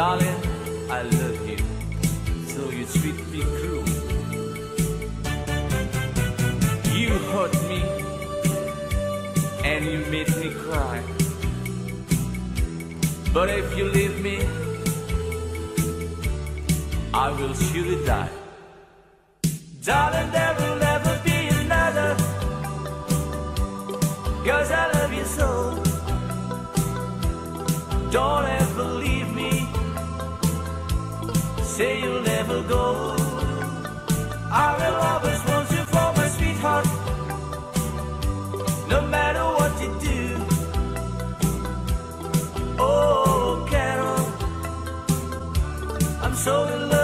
Darling, I love you, so you treat me cruel. You hurt me, and you made me cry. But if you leave me, I will surely die. Darling, there will never be another, cause I love you so. Don't ever say you'll never go. I will always want you for my sweetheart, no matter what you do. Oh, Carol, I'm so in love.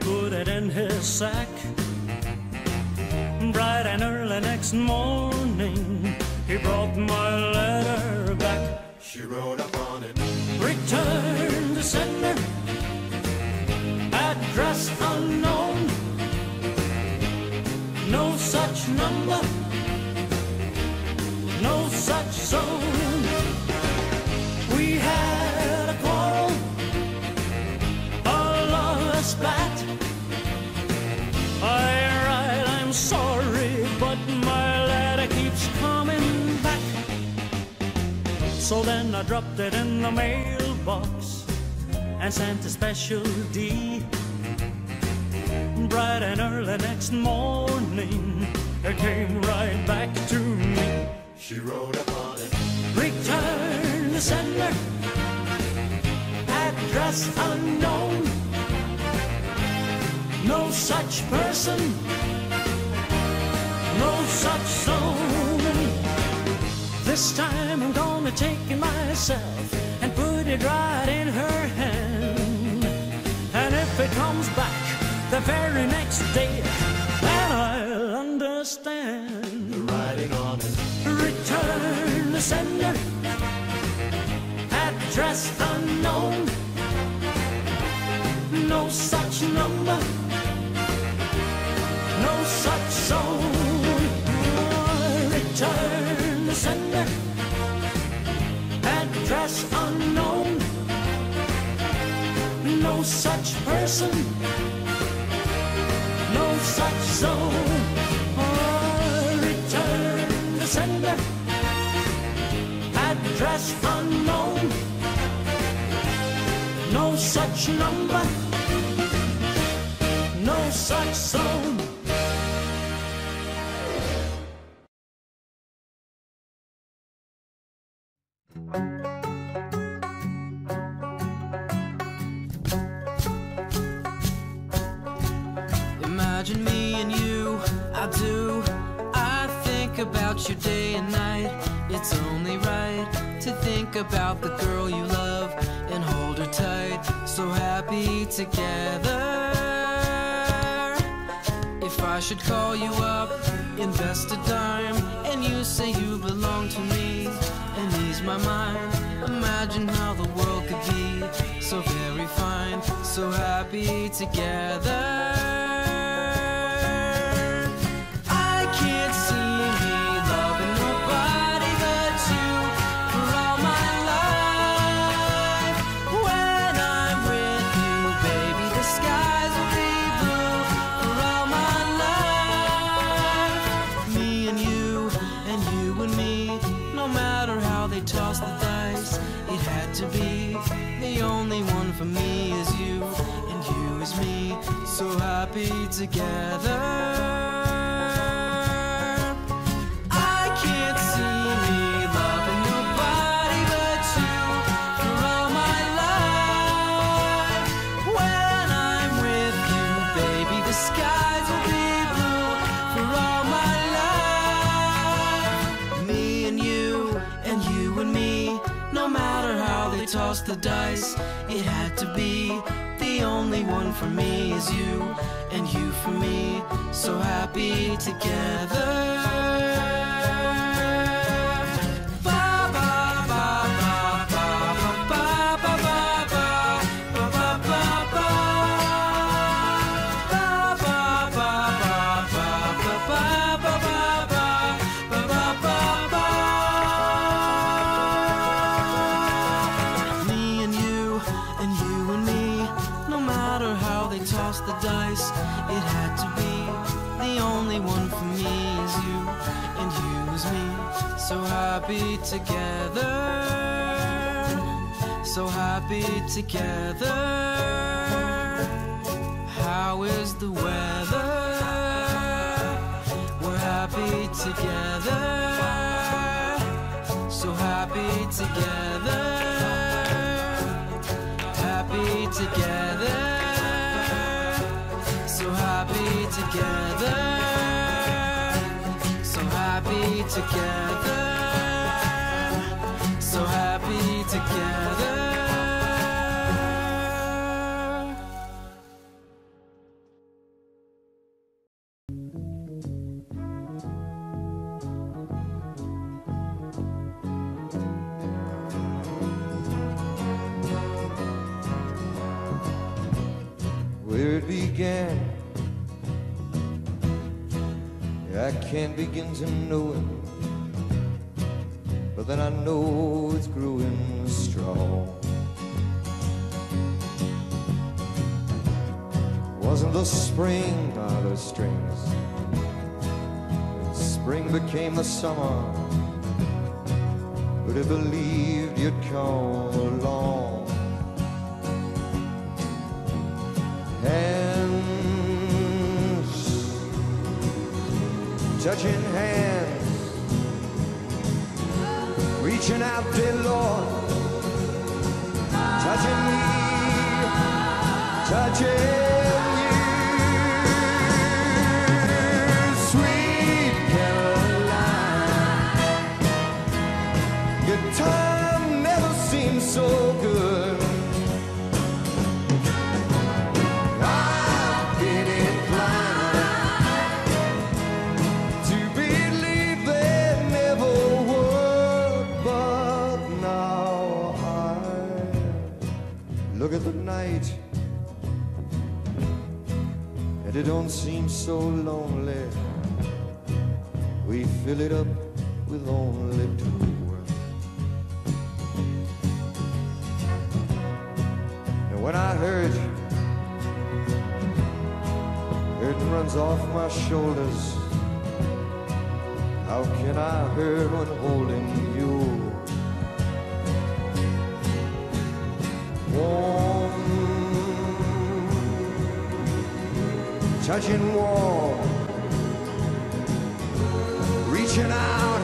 put it in his sack. A special D. Bright and early next morning, it came right back to me. She wrote upon it. Return the sender, address unknown. No such person, no such zone. This time I'm gonna take it myself and put it right in her hand. And if it comes back the very next day, then I'll understand. The writing on it. Return the sender, address unknown. No such number, no such zone. Return the sender, address unknown. Such person, no such zone. Return sender, address unknown. No such number, no such zone. About the girl you love and hold her tight. So happy together. If I should call you up, invest a dime, and you say you belong to me and ease my mind. Imagine how the world could be so very fine, so happy together. Happy together. I can't see me loving nobody but you for all my life. When I'm with you, baby, the skies will be blue for all my life. Me and you, and you and me, no matter how they toss the dice, it had to be. Only one for me is you, and you for me, so happy together. Happy together, so happy together. How is the weather? We're happy together, so happy together, happy together, so happy together, so happy together, happy together. Where it began, I can't begin to know summer, would have believed you'd come I hurt It runs off my shoulders. How can I hurt when holding you? Warm. Touching warm Reaching out.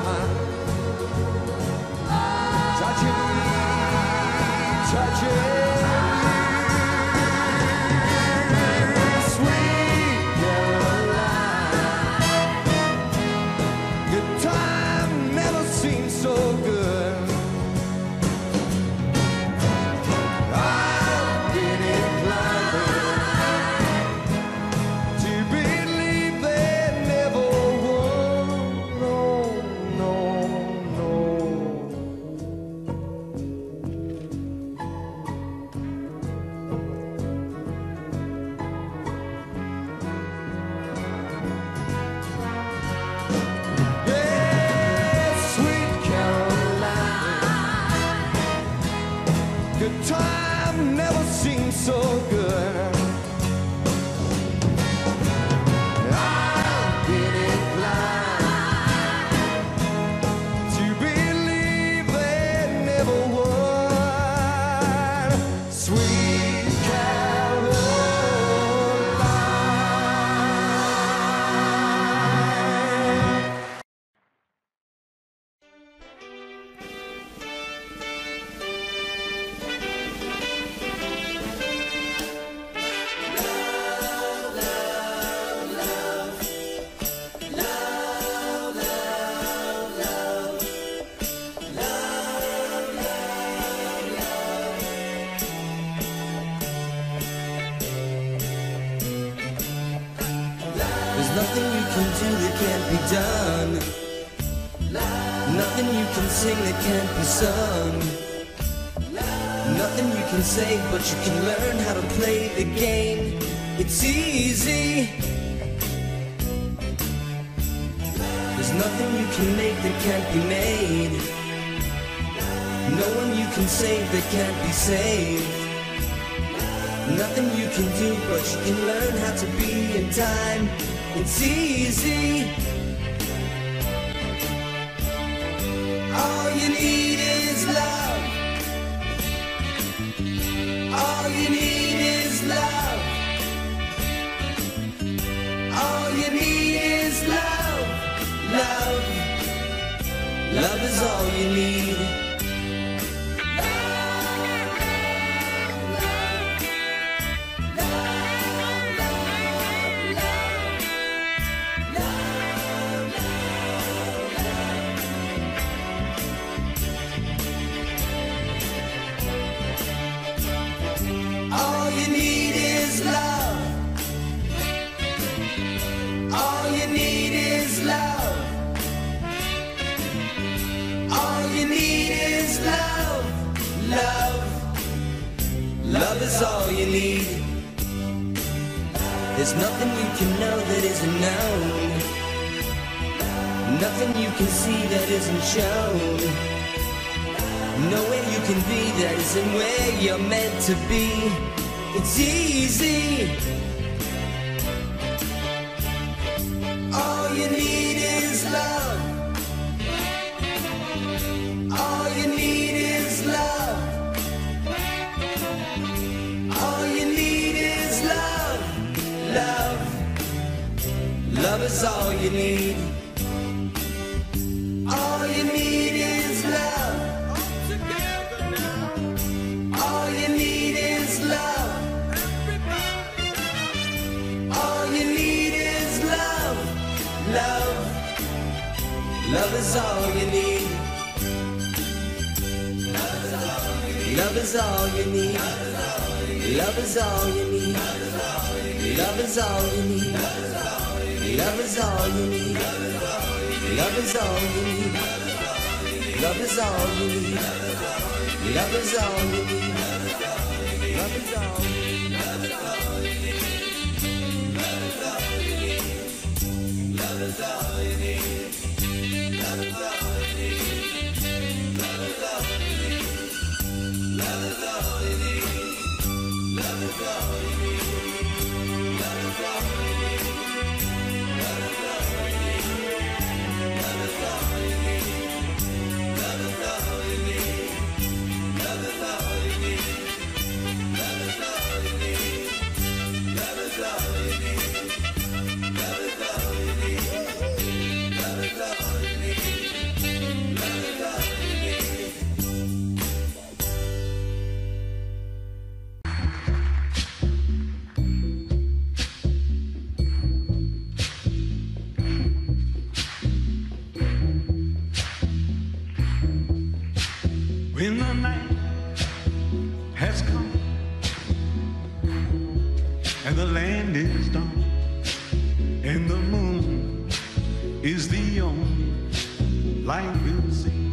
him like you see.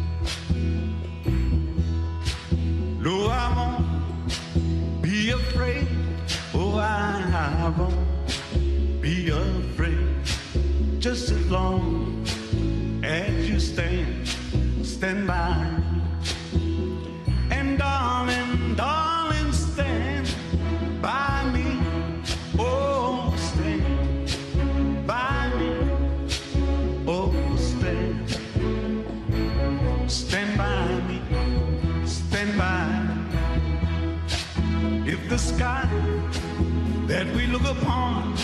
No, I won't be afraid. Oh, I won't be afraid. Just as long as you stand, stand by. that we look upon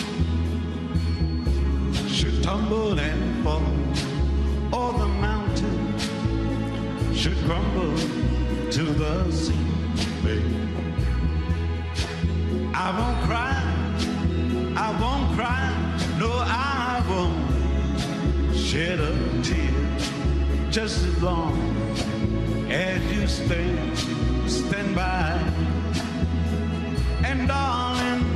should tumble and fall, or the mountain should crumble to the sea. Babe. I won't cry, I won't cry, no, I won't shed a tear just as long as you stand, stand by. And darling,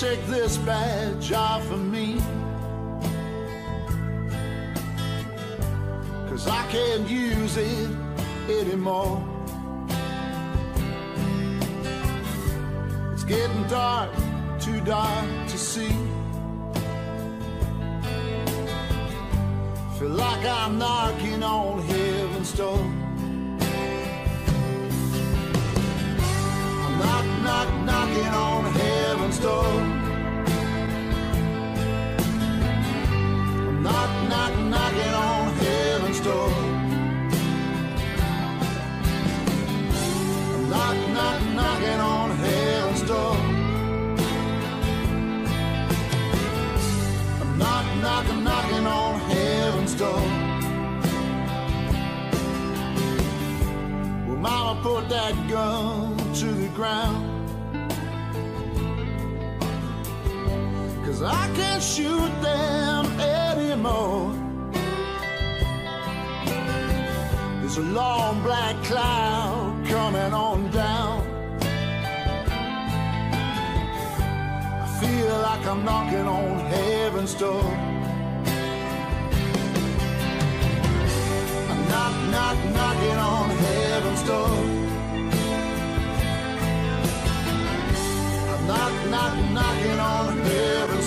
take this badge off of me. Cause I can't use it anymore. It's getting dark, too dark to see. Feel like I'm knocking on heaven's door. Knock, knock, knocking on store. Knock, knock, knocking on heaven's door. Knock, knock, knocking on heaven's door. Knock, knock, knocking on heaven's door. Well, Mama put that gun to the ground. Cause I can't shoot them anymore. There's a long black cloud coming on down. I feel like I'm knocking on heaven's door. I'm knock, knock, knocking on heaven's door. knock, knock, knocking on heaven.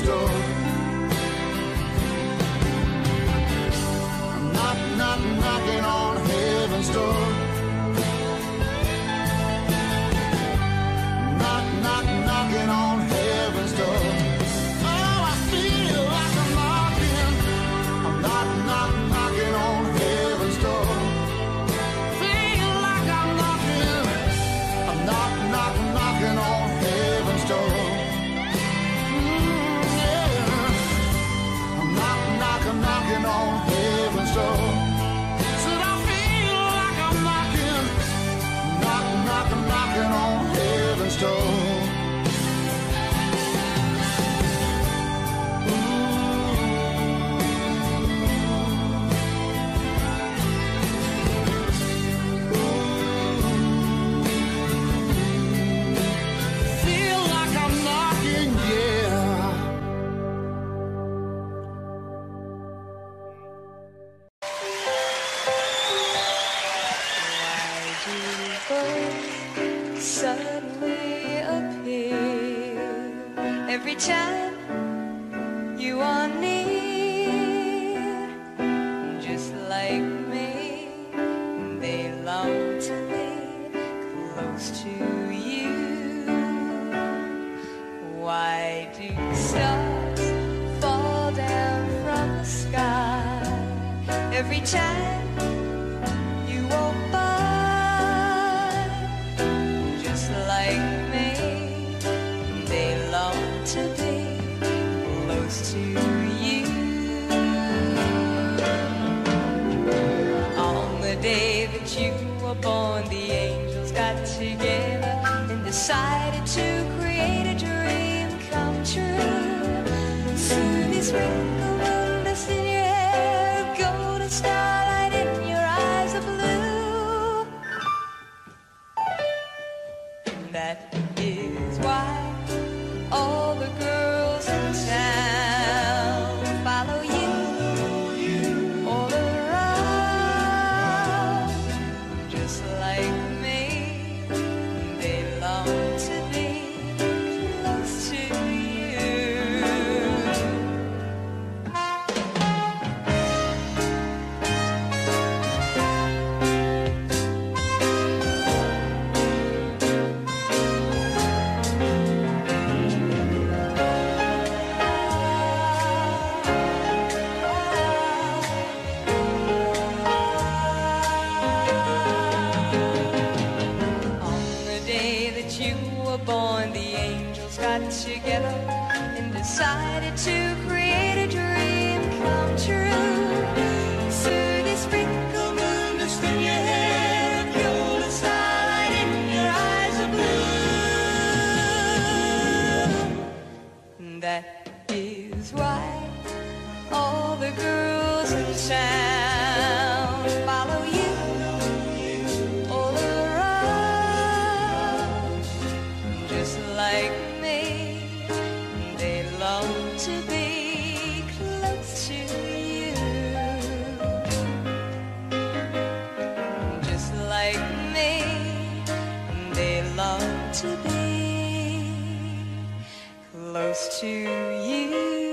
Close to you.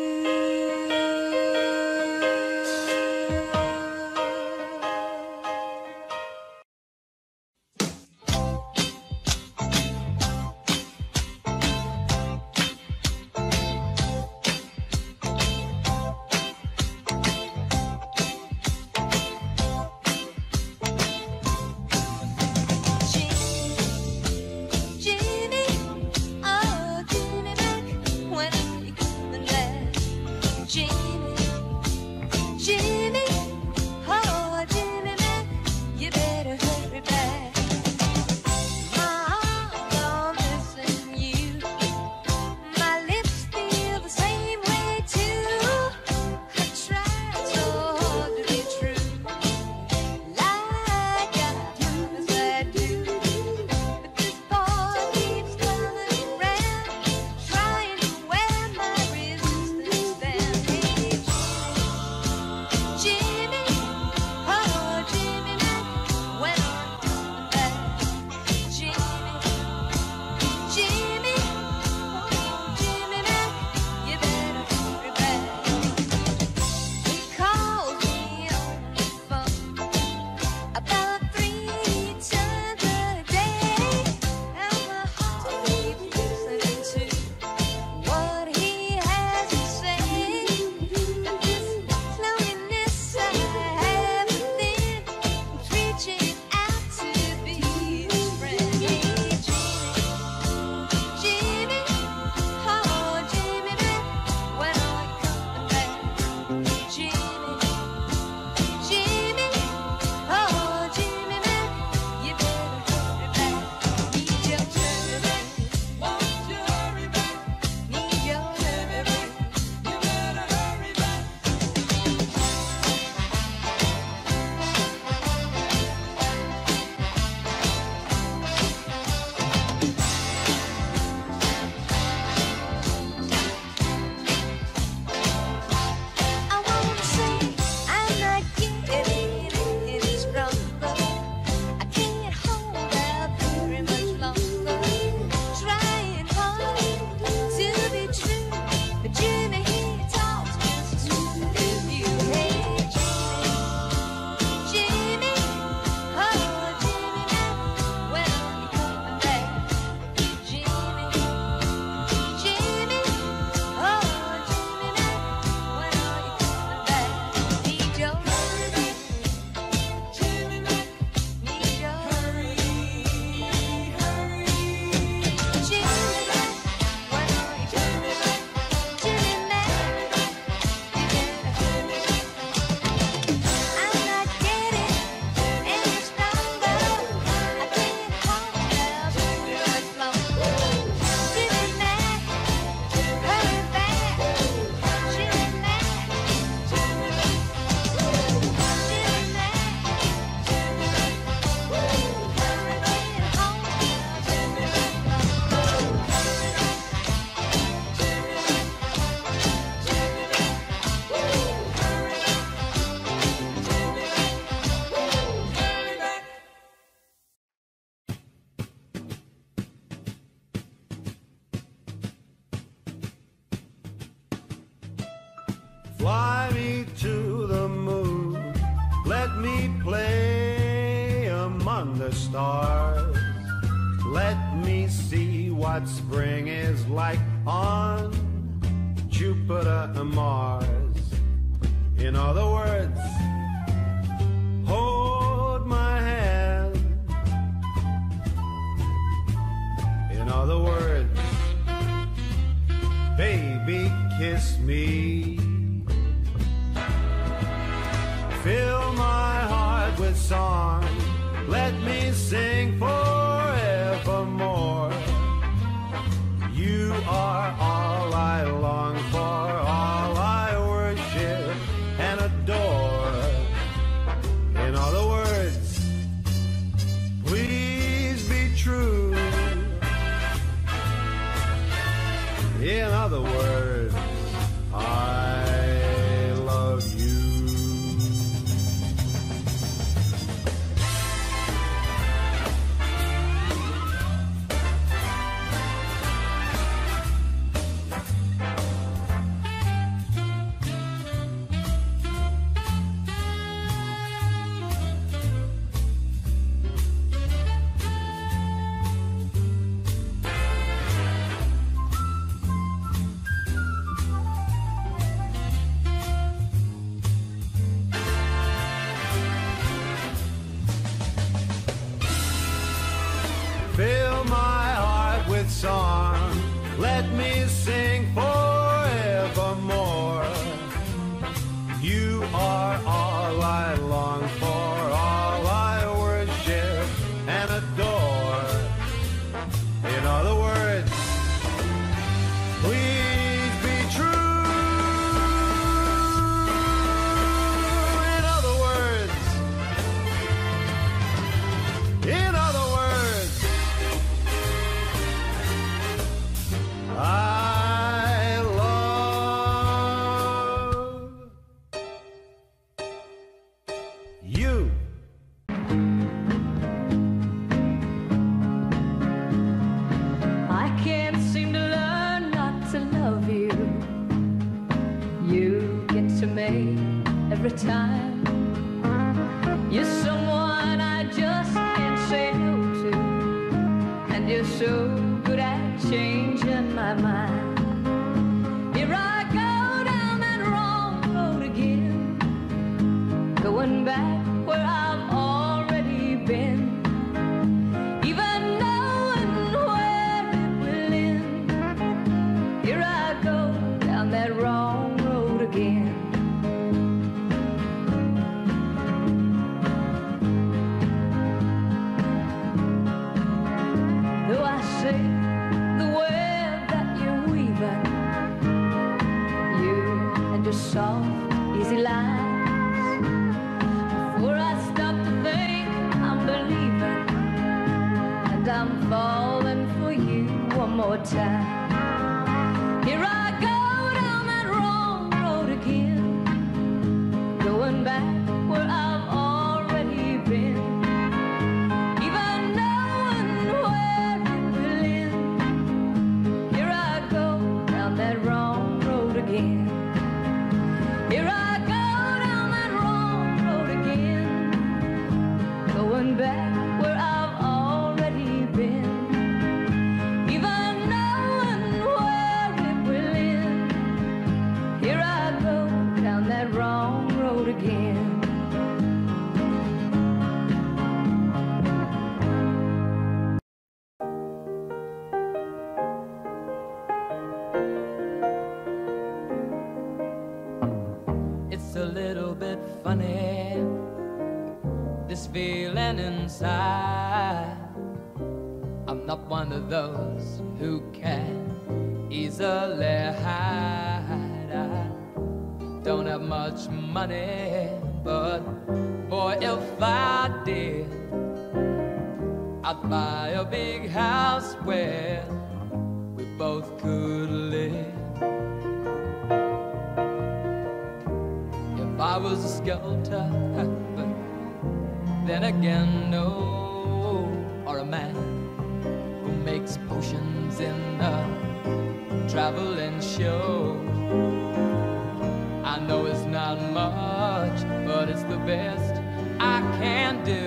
not much, but it's the best I can do.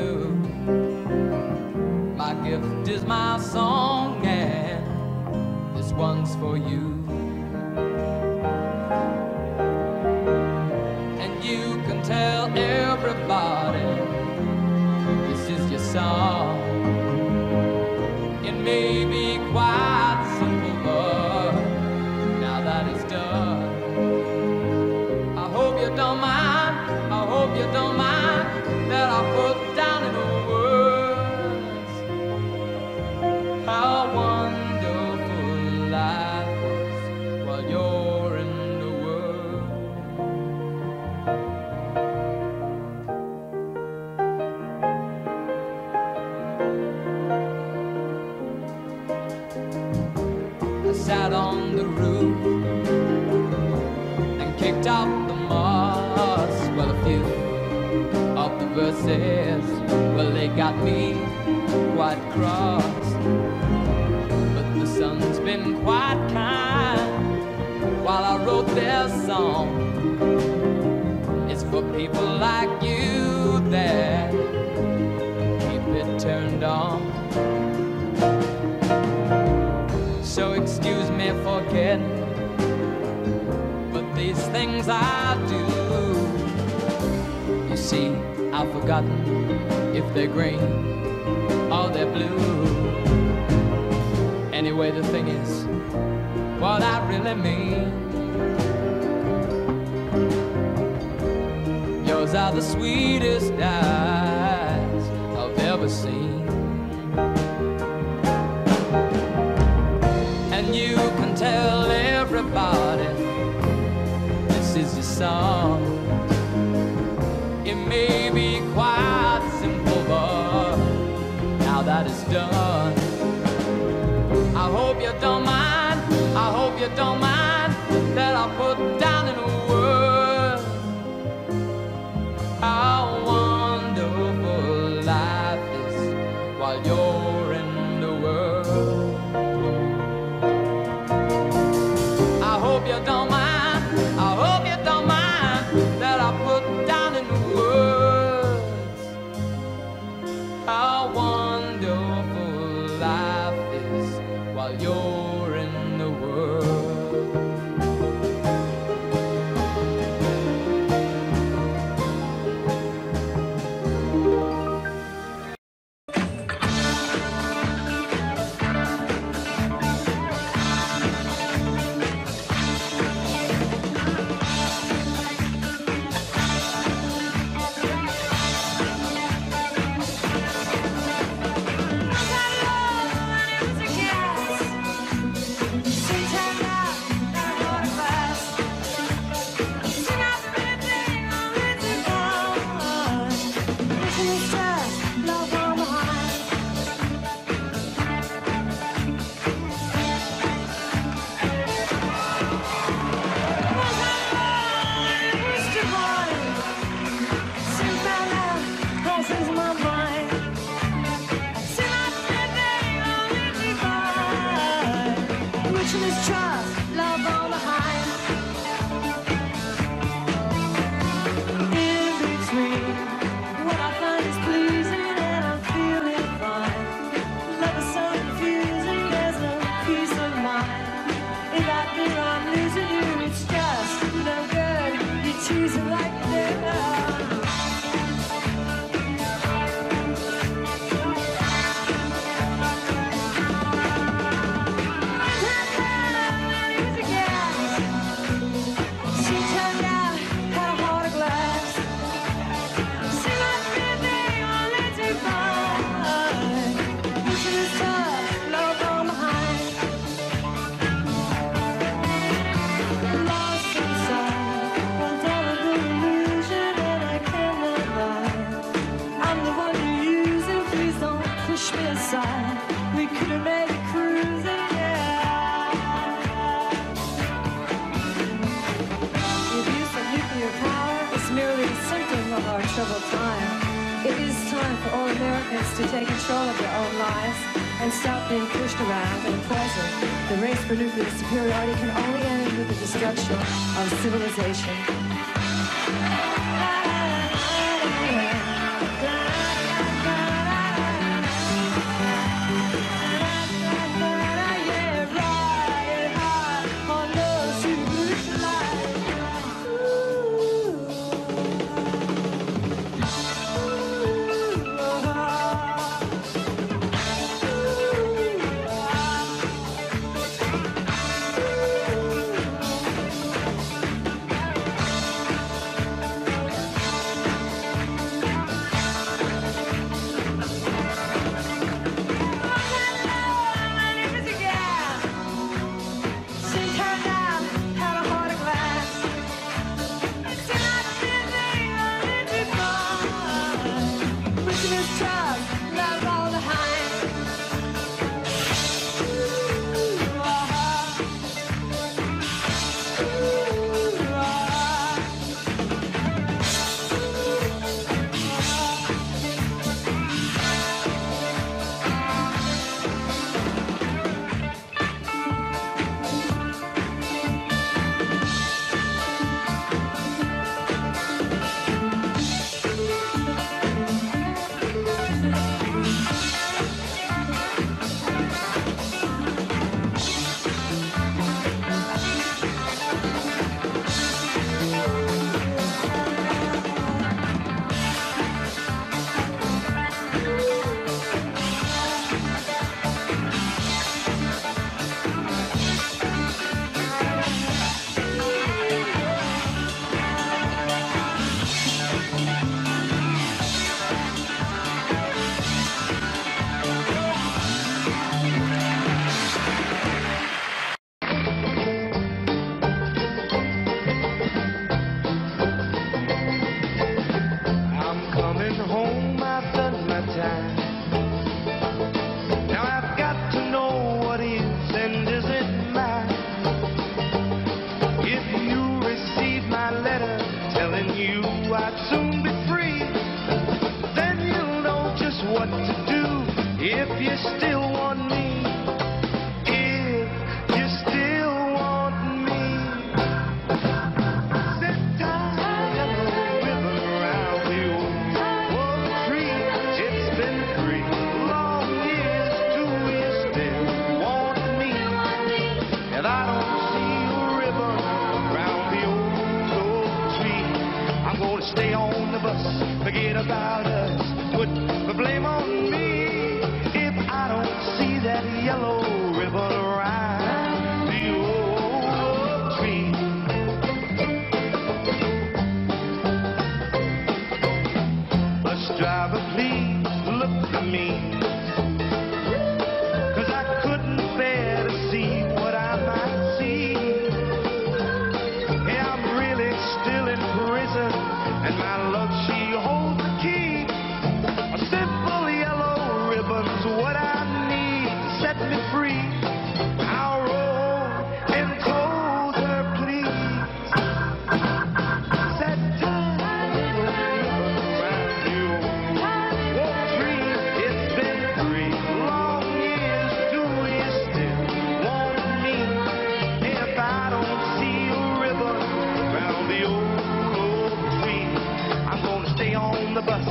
My gift is my song, and this one's for you. And you can tell everybody this is your song. me quite cross. But the sun's been quite kind while I wrote this song. It's for people like you that keep it turned on. So excuse me for getting, but these things I do. You see, I've forgotten if they're green or they're blue. Anyway, the thing is, what I really mean. Yours are the sweetest eyes I've ever seen. And you can tell everybody this is your song. It may be that is done. I hope you don't mind, I hope you don't mind that I put down. of civilization. On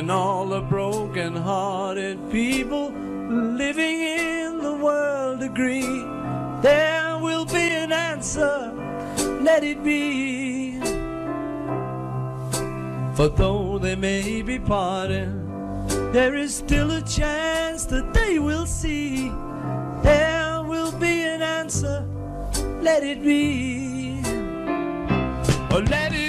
and all the broken hearted people living in the world agree there will be an answer, let it be. For though they may be parted, there is still a chance that they will see. There will be an answer, let it be. Or let it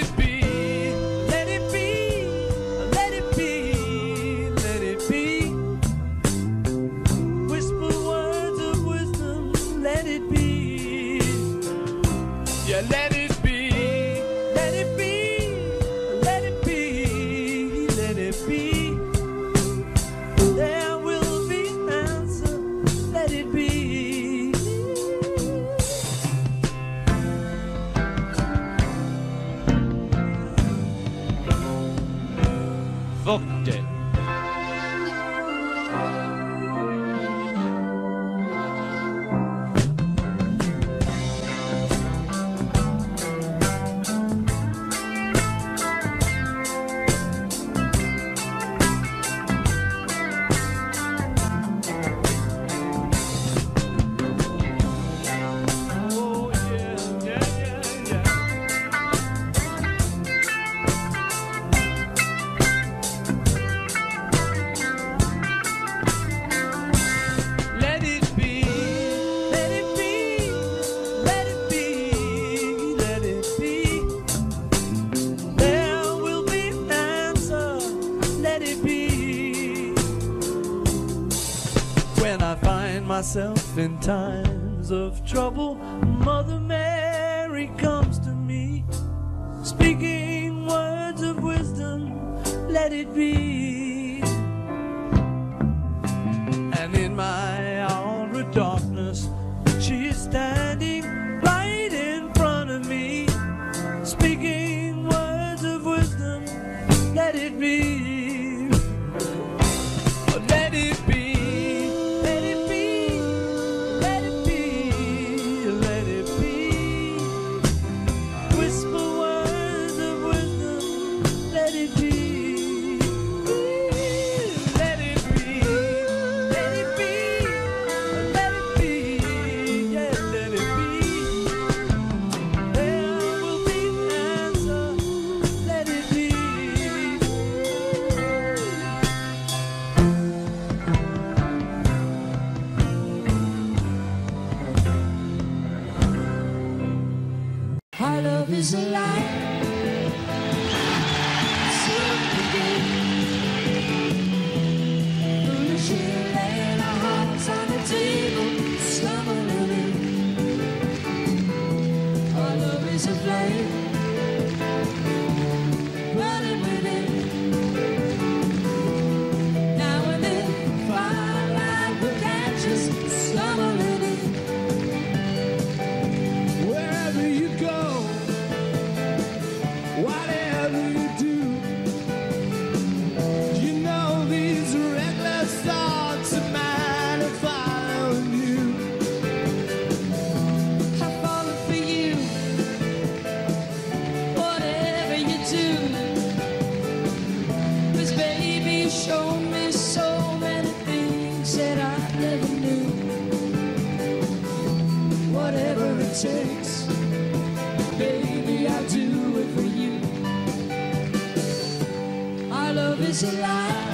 Is alive.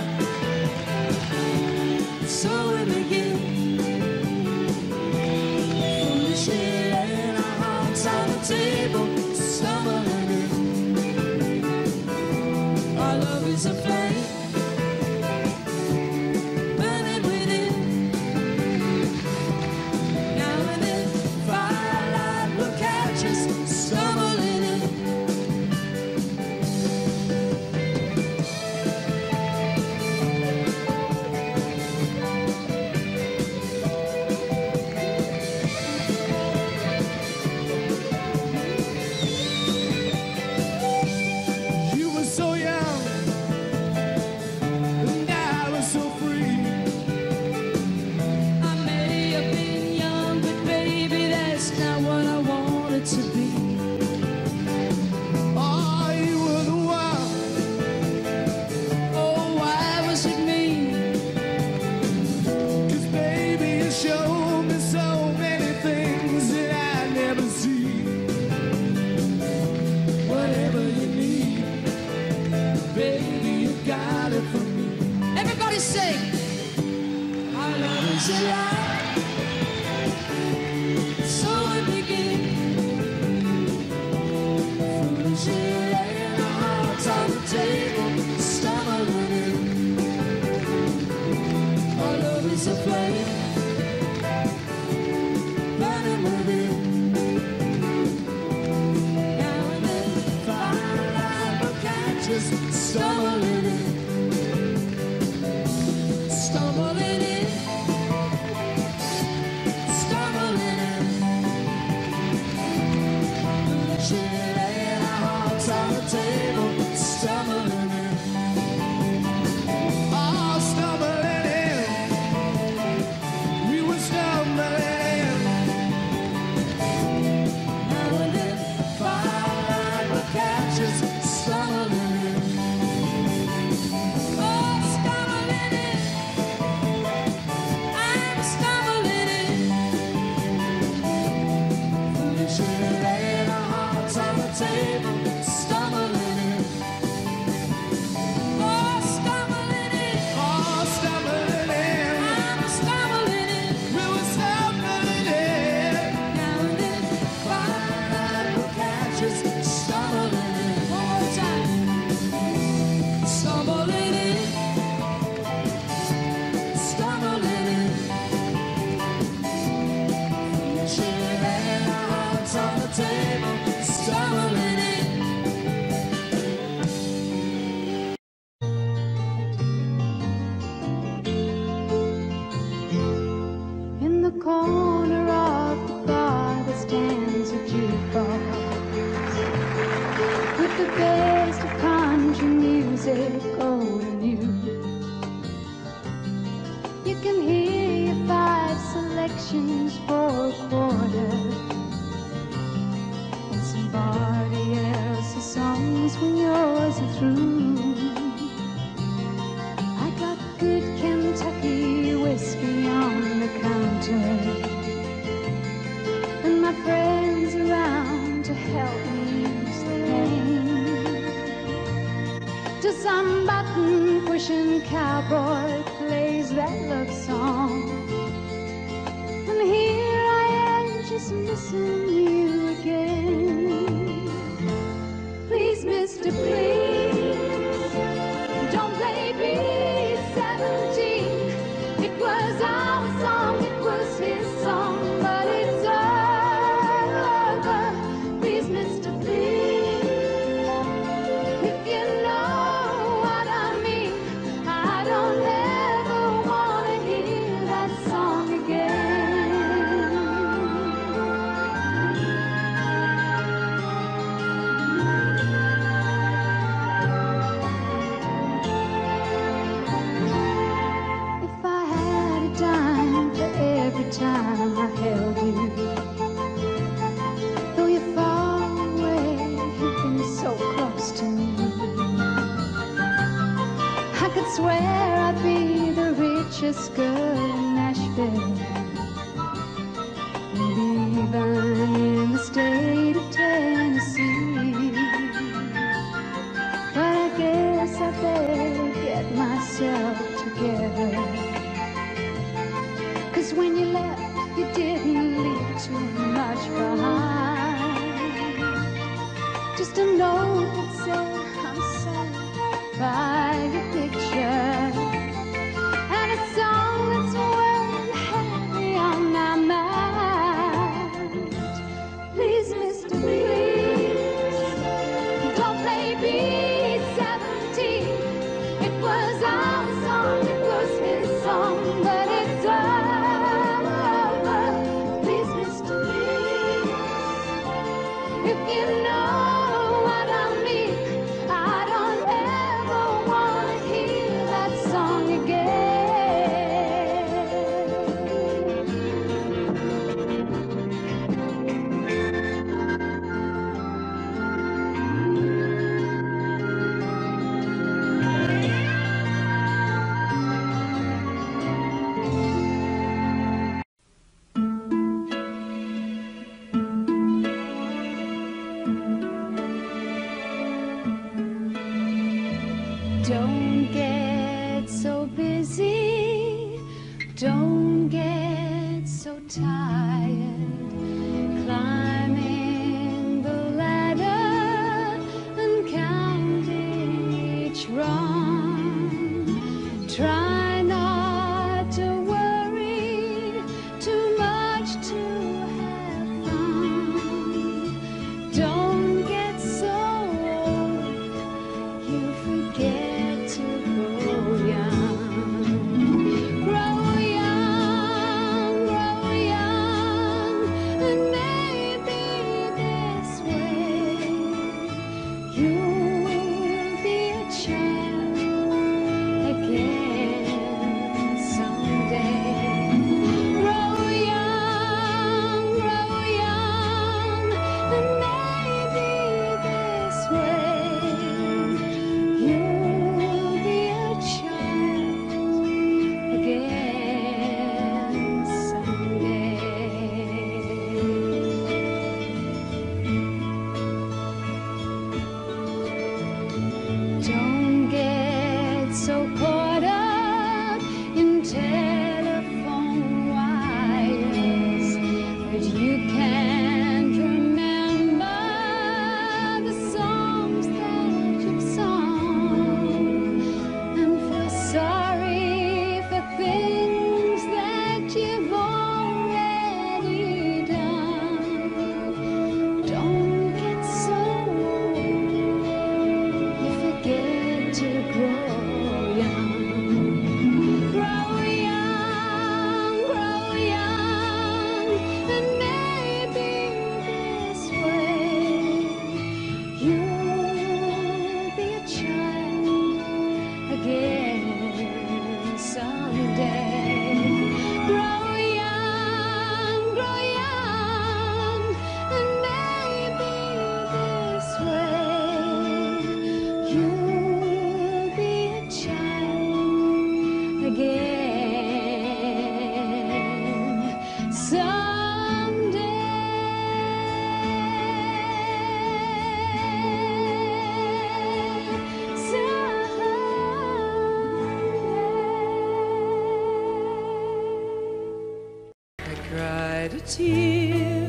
tear,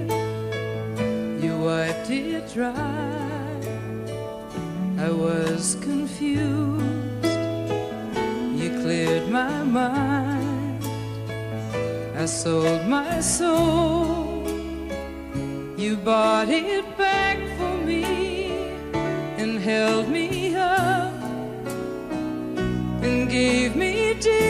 you wiped it dry. I was confused, you cleared my mind. I sold my soul, you bought it back for me and held me up and gave me dear.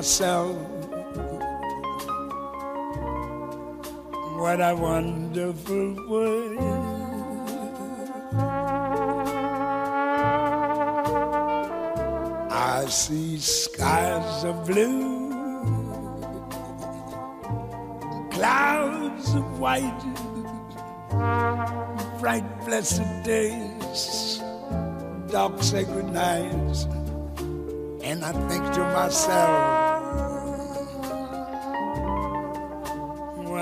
myself. What a wonderful world. I see skies of blue, clouds of white, bright, blessed days, dark, sacred nights, and I think to myself,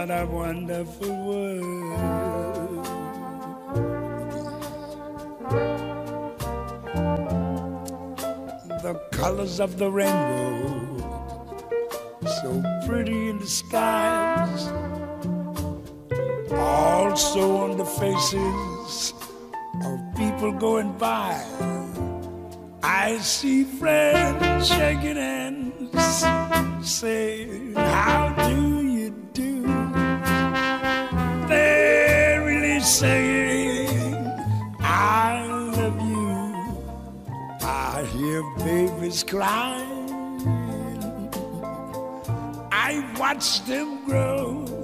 what a wonderful world. The colors of the rainbow, so pretty in the skies also on the faces of people going by. I see friends shaking hands, saying, How do? Saying, I love you. I hear babies crying. I watch them grow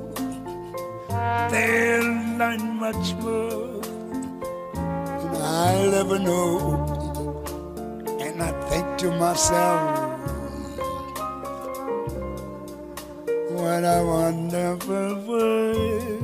they'll learn much more than I'll ever know. And I think to myself, what a wonderful world.